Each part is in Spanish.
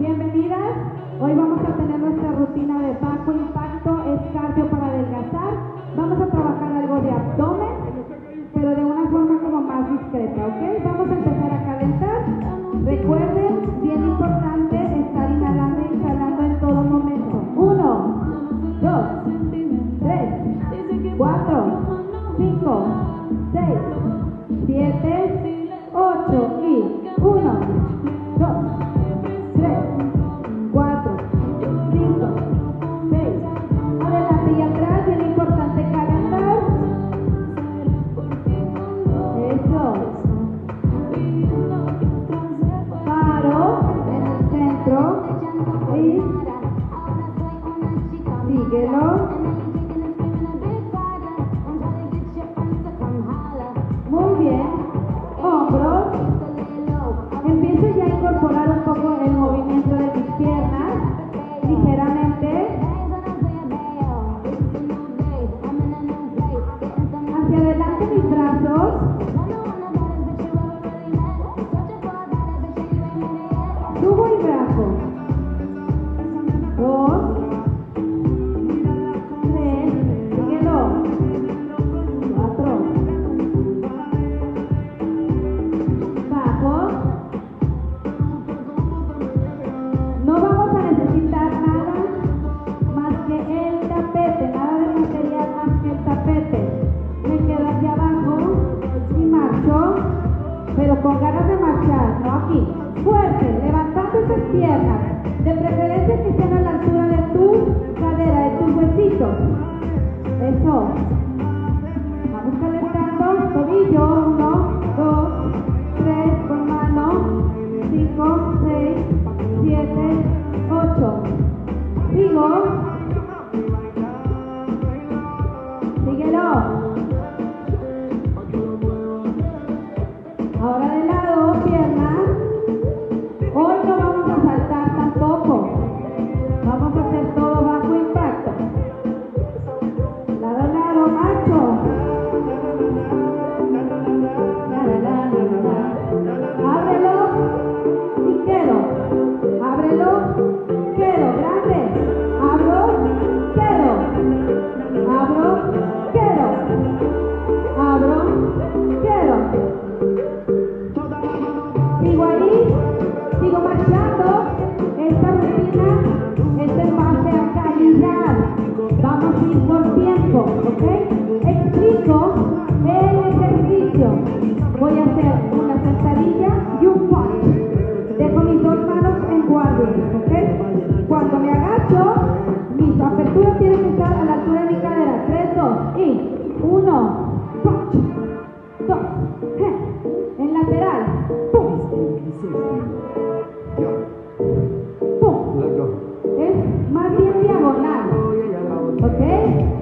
Bienvenidas. Hoy vamos a tener nuestra rutina de bajo impacto, es cardio Miguelón. y marchó, pero con ganas de marchar, no aquí. Fuerte, levantando esas piernas, de preferencia que estén a la altura de tu cadera, de tus huesitos. Eso. Vamos calentando, tobillo, uno, dos, tres, con mano, cinco, seis, siete, ocho. Sigo. Boom.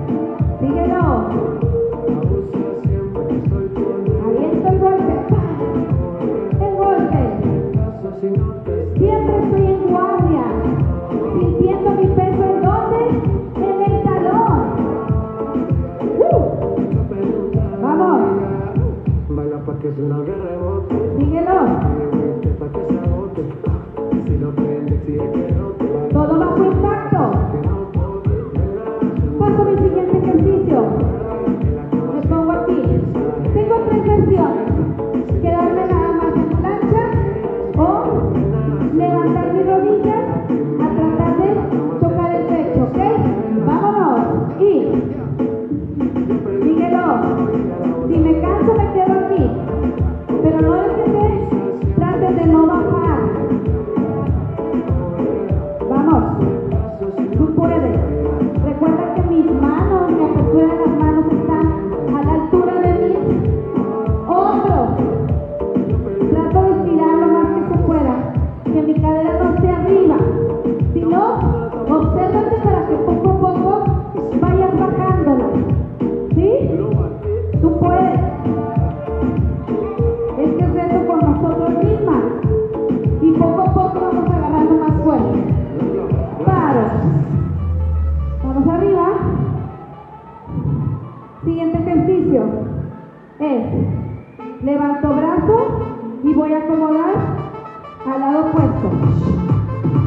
al lado opuesto.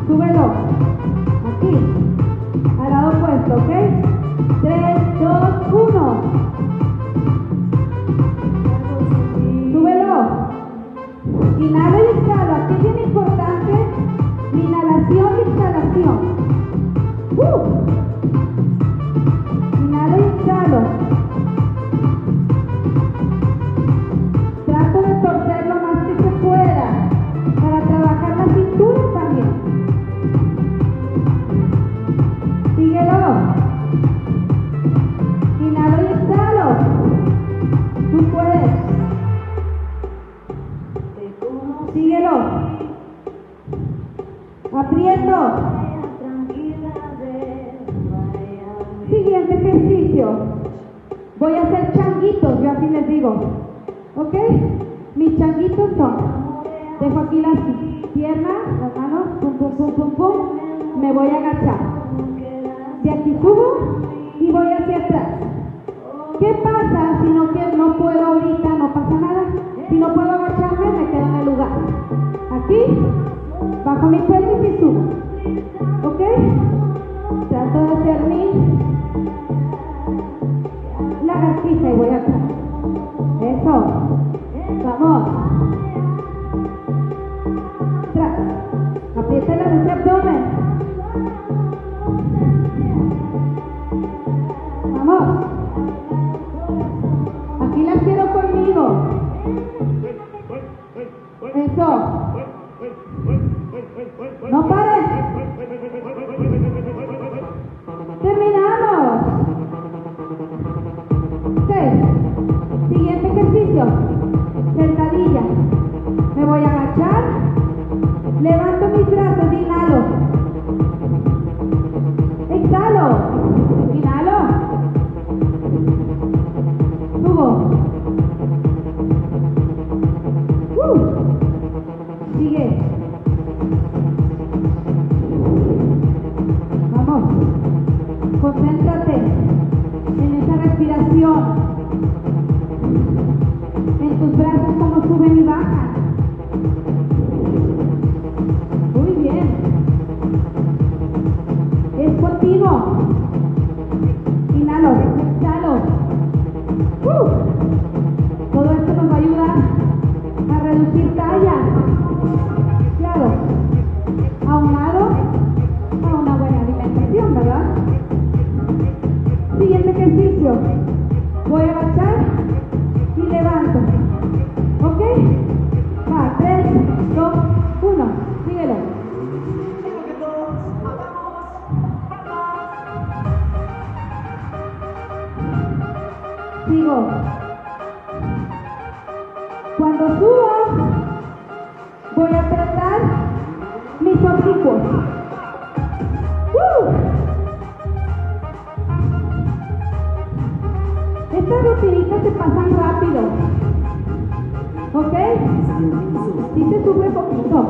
Súbelo. Aquí. Al lado opuesto, ¿ok? 3, 2, 1. Súbelo. Inhala y exhala. ¿Qué es bien importante? Inhalación y exhalación. ¡Uh! Voy a hacer changuitos, yo así les digo. ¿Ok? Mis changuitos son. Dejo aquí las piernas, las manos, pum, pum, pum, pum, pum. Me voy a agachar. De aquí subo y voy hacia atrás. ¿Qué pasa si no, no puedo ahorita? No pasa nada. Si no puedo agacharme, me quedo en el lugar. Aquí, bajo mi pelvis y subo. ¿Ok? Trato de hacer mi ¿no? ¡Uh! Estas rutinitas se pasan rápido. ¿Ok? Sí se sufre poquito.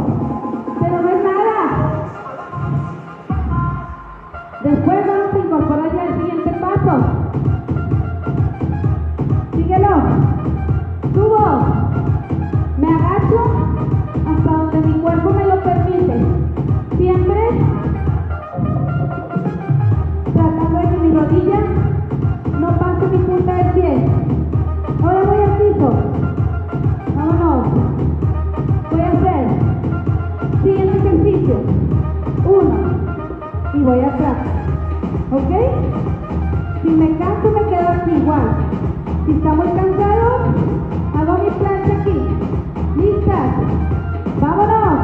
Igual. Si está muy cansado, hago mi plancha aquí. ¿Listas? ¡Vámonos!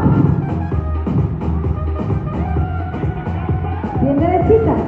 Bien derechita.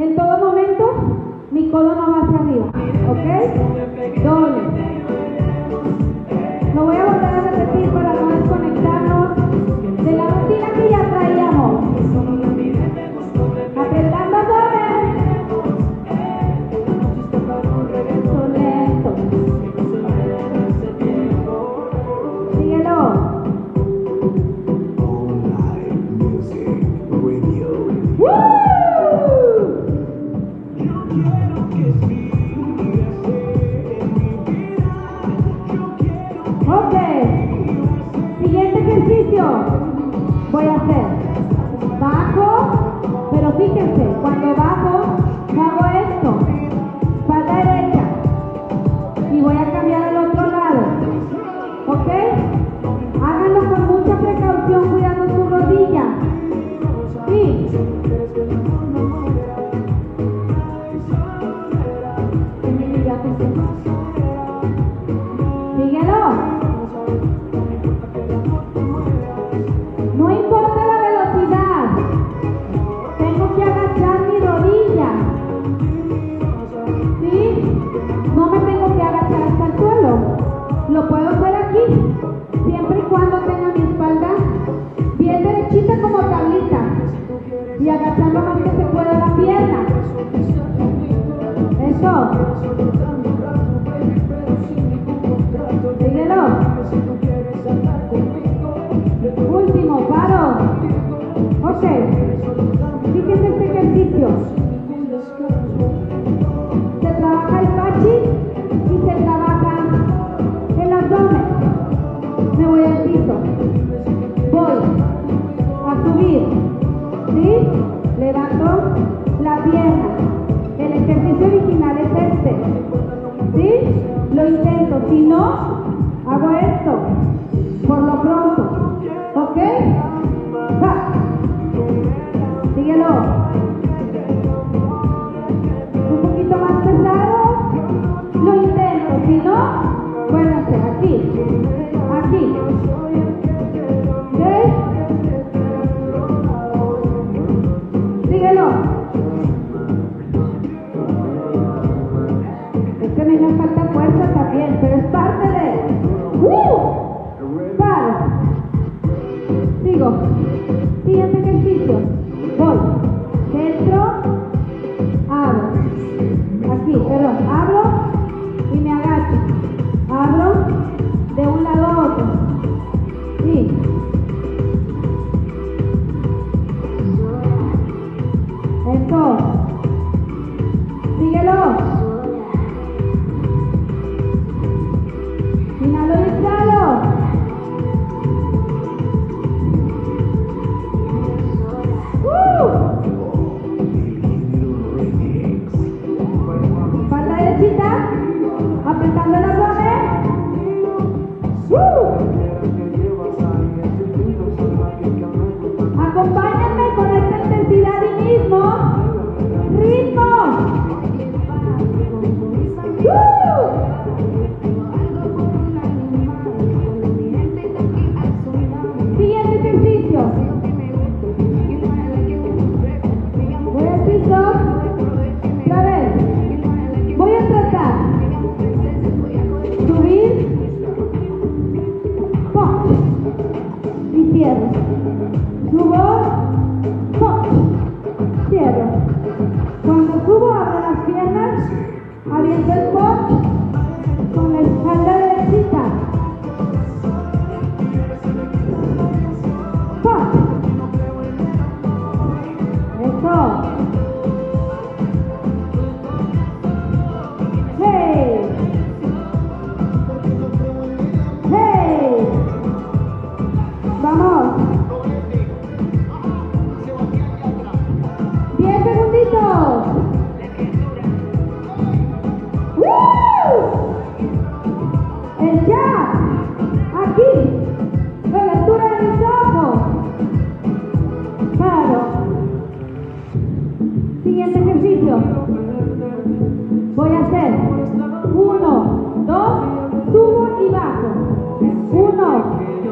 En todo momento, mi codo no va a ejercicio voy a hacer? Bajo, pero fíjense, cuando bajo Último paro. José, fíjese este ejercicio.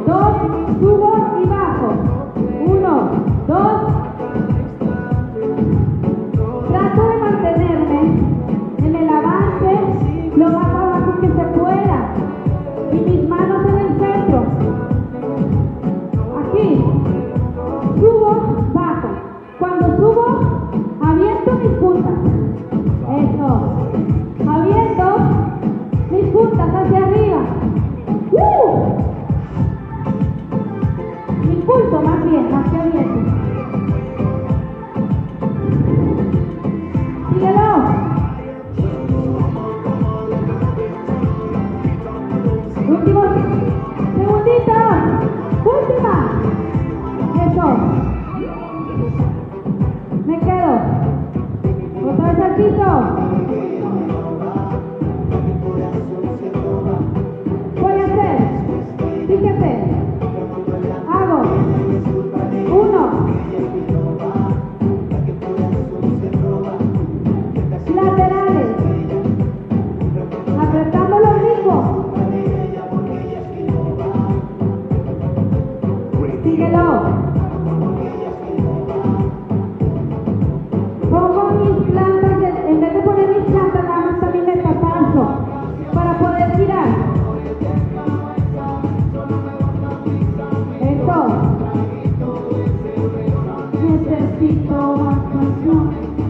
dos, uno y va. Christmas people are strong.